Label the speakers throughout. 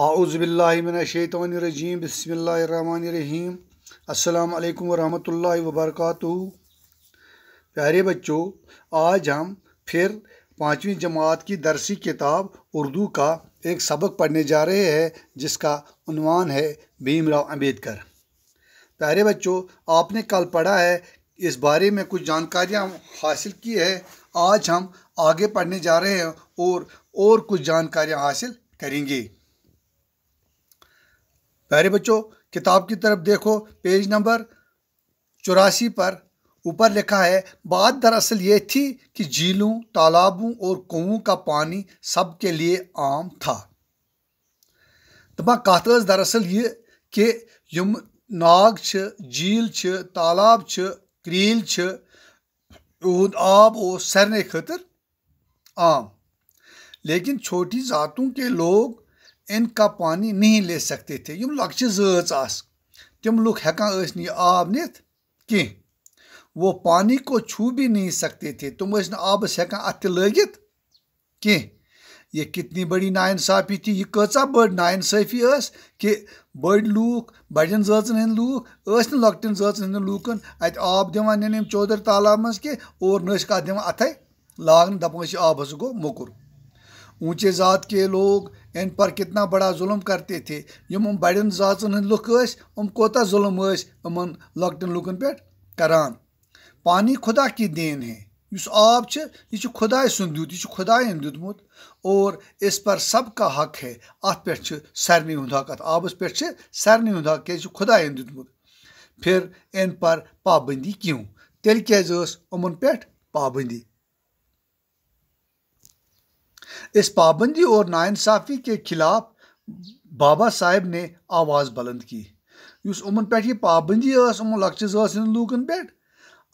Speaker 1: आउज़बिल्लिमिनशैतरजीम बसमीम अस्सलाम वालेकुम रहमतुल्लाहि व प्यारे बच्चों, आज हम फिर पाँचवीं जमात की दरसी किताब उर्दू का एक सबक पढ़ने जा रहे हैं, जिसका उनवान है भीमराव अंबेडकर। प्यारे बच्चों, आपने कल पढ़ा है, इस बारे में कुछ जानकारियाँ हासिल की है। आज हम आगे पढ़ने जा रहे हैं और और कुछ जानकारियाँ हासिल करेंगे। प्यारे बच्चों, किताब की तरफ़ देखो, पेज नंबर चौरासी पर ऊपर लिखा है, बात दरअसल ये थी कि झीलों, तालाबों और कुओं का पानी सबके लिए आम था। दपा कत दरअसल ये कि यम, नाग झील तालाब क्रील आब और सरने खतर आम। लेकिन छोटी ज़ातों के लोग इनका पानी नहीं ले सकते थे। यम लक्ष तम लुक हेकान आब नित? कह वो पानी को छू भी नहीं सकते थे। तुम आबस हेकान अत लगित कह ये कितनी बड़ी नाइंसाफ़ी थी। यह बड़ नाइंसाफ़ी कि बड़ लूक बड़न जचन हंद लूक लकटन जचन हंद लूकन अत आब दिवान इन चौधर तालाब मज के और नश कत दिवान अथे लागन दपान आब हस गो, मोकुर। ऊँचे ज़ात के लोग इन पर कितना बड़ा जुल्म करते थे। यम बड़न ज़ाचन हंद लुक हम कोता जुल्म इन लकटन लुकन पे करान। पानी खुदा की देन है। इस आब यह खुदा सुन दुत यह खुदायन दुतमुत और इस पर सबका हक है। अत पे सरनी हक अत आबस पे सरनी हक क्या खुदायन दुतमुत फिर इन पर पाबंदी क्यों? तेल क्या पाबंदी। इस पाबंदी और नाइंसाफ़ी के खिलाफ बाबा साहेब ने आवाज़ बुलंद की। उस पे यह पाबंदी लक्च लूकन पे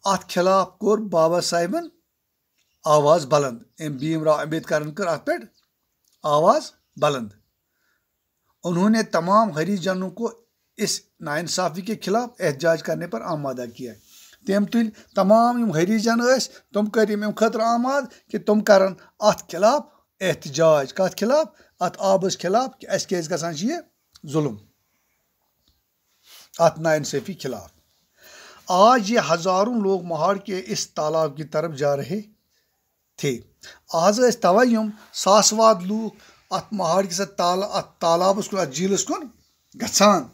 Speaker 1: अत खिलाफ कोर बाबा साहेबन आवाज़ बुलंद। एम भीम राव अंबेडकर कर अत पे आवाज़ बुलंद। उन्होंने तमाम हरिजनों को इस नाइंसाफ़ी के खिलाफ एहतजाज करने पर आमादा किया तम तुल तमाम हरिजन तुम कर खतर आमाद कि तुम कर अत खिलाफ एहतजाज कत खिलाफ अत आबस खिलाफ कि अस क्या गसान ये जुल्म अत नाइंसाफ़ी खिलाफ आज ये हज़ारों लोग महाड़ के इस तालाब की तरफ़ जा रहे थे आज तवे यम सासवाद लूक अत महाड़ के ताल अत तालाबस कुन गसान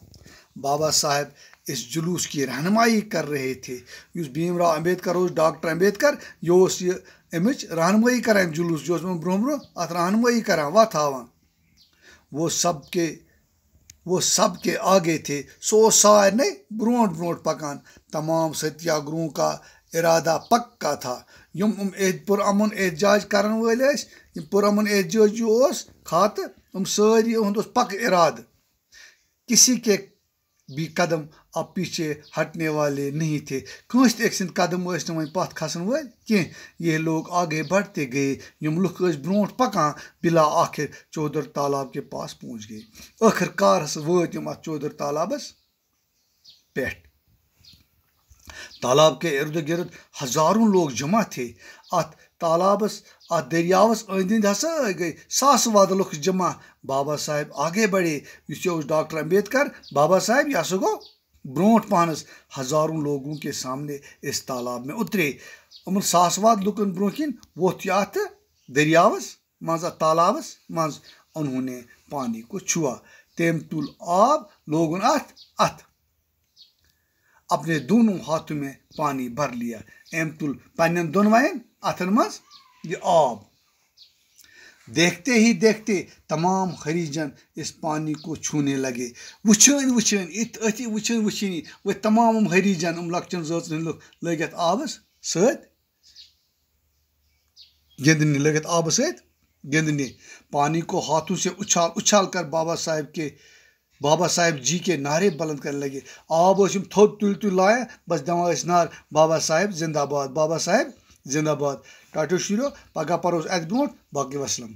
Speaker 1: बाबा साहेब इस जुलूस की रहनुमाई कर रहे थे उस भीमराव अंबेडकर डॉक्टर अंबेडकर यह अमिच रहनुमाई कर जुलूस, जो ब्रो ब्रो अत रहनुमाई कर हावान वो सब के वो सब के आगे थे। सो सारे ब्रो ब्रो पकान। तमाम सत्याग्रहों का इरादा पक्का था। यम पुरअमन एहतजाज कर वल पुरअमन एहतजाज खात हम सारी पक इराद। किसी के भी कदम अब पीछे हटने वाले नहीं थे। कंस तक कदम वो पथ खसन वल कह ये लोग आगे बढ़ते गए। यम लुक ब्रो पकान बिला आखिर चौधर तालाब के पास पहुँच गए। आखिरकार वत अत चौधर तालाबस? पे तालाब के इर्द गिर्द हज़ारों लोग जमा थे। अत तालाबस अत दरियावस अंद हसा गई। सास वाद लुक जमा बाबा साहेब आगे बढ़े। इस डॉक्टर अंबेडकर बाबा साहेब यह गो ब्रोट पानस हज़ारों लोगों के सामने इस तालाब में उतरे। उमन सासवाद लुकन ब्रोकिन वोत अत दरियावस मज तालाबस मज उन्होंने पानी को छुआ। तम तुल आब लोगन अत अत अपने दोनों हाथों में पानी भर लिया। एम तुल पन दोनवाइन अथन मज ये आब देखते ही देखते तमाम हरिजन इस पानी को छूने लगे। वुचन वुचन, इत, अति वुचन वुचन। वो तमाम हरिजन उम लकचन जचन लगित आबस सत गिंदने लगित आब सत गिंदने पानी को हाथों से उछाल उछाल कर बाबा साहेब के, बाबा साहेब जी के नारे बुलंद करने लगे। आब थोद तुल तुल लाया बस दवा नार। बाबा साहेब, जिंदाबाद। बाबा साहेब जिंदाबाद टाटो शुरू पगह पर्व अत ब्रो बाकी वसलम